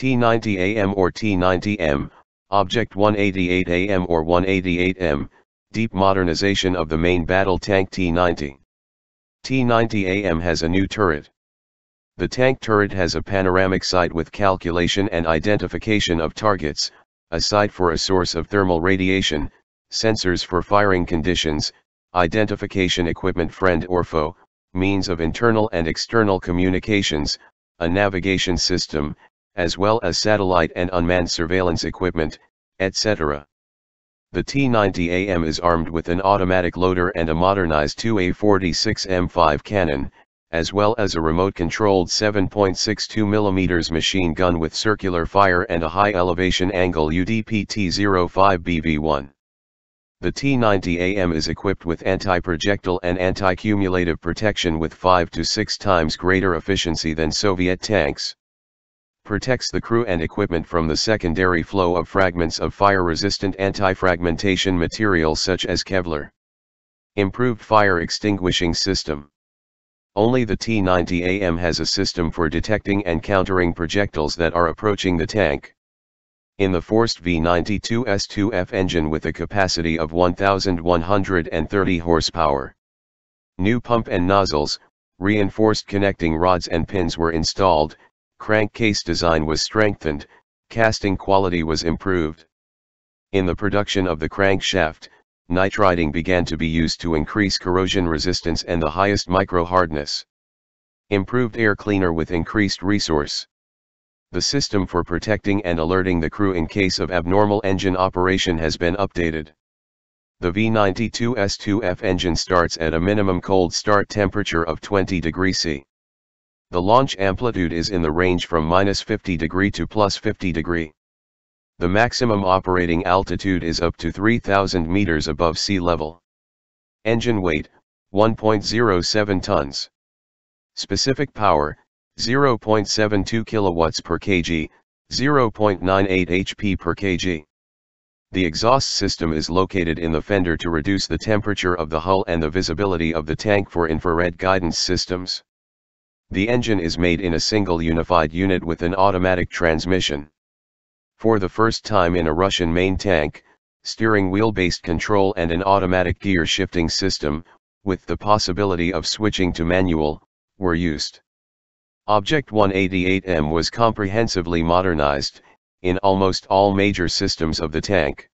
T90AM or T90M, Object 188AM or 188M, deep modernization of the main battle tank T90. T90AM has a new turret. The tank turret has a panoramic sight with calculation and identification of targets, a sight for a source of thermal radiation, sensors for firing conditions, identification equipment friend or foe, means of internal and external communications, a navigation system, as well as satellite and unmanned surveillance equipment, etc. The T-90AM is armed with an automatic loader and a modernized 2A46M5 cannon, as well as a remote-controlled 7.62mm machine gun with circular fire and a high-elevation angle UDP-T05BV1. The T-90AM is equipped with anti-projectile and anti-cumulative protection with 5 to 6 times greater efficiency than Soviet tanks. Protects the crew and equipment from the secondary flow of fragments of fire-resistant anti-fragmentation material such as Kevlar. Improved fire extinguishing system. Only the T-90AM has a system for detecting and countering projectiles that are approaching the tank. In the forced V92S2F engine with a capacity of 1130 horsepower. New pump and nozzles, reinforced connecting rods and pins were installed, crankcase design was strengthened, casting quality was improved. In the production of the crankshaft, nitriding began to be used to increase corrosion resistance and the highest micro hardness. Improved air cleaner with increased resource. The system for protecting and alerting the crew in case of abnormal engine operation has been updated. The V92S2F engine starts at a minimum cold start temperature of 20 degrees C. The launch amplitude is in the range from minus 50 degree to plus 50 degree. The maximum operating altitude is up to 3000 meters above sea level. Engine weight, 1.07 tons. Specific power, 0.72 kilowatts per kg, 0.98 HP per kg. The exhaust system is located in the fender to reduce the temperature of the hull and the visibility of the tank for infrared guidance systems. The engine is made in a single unified unit with an automatic transmission. For the first time in a Russian main tank, steering wheel-based control and an automatic gear shifting system, with the possibility of switching to manual, were used. Object 188M was comprehensively modernized, in almost all major systems of the tank.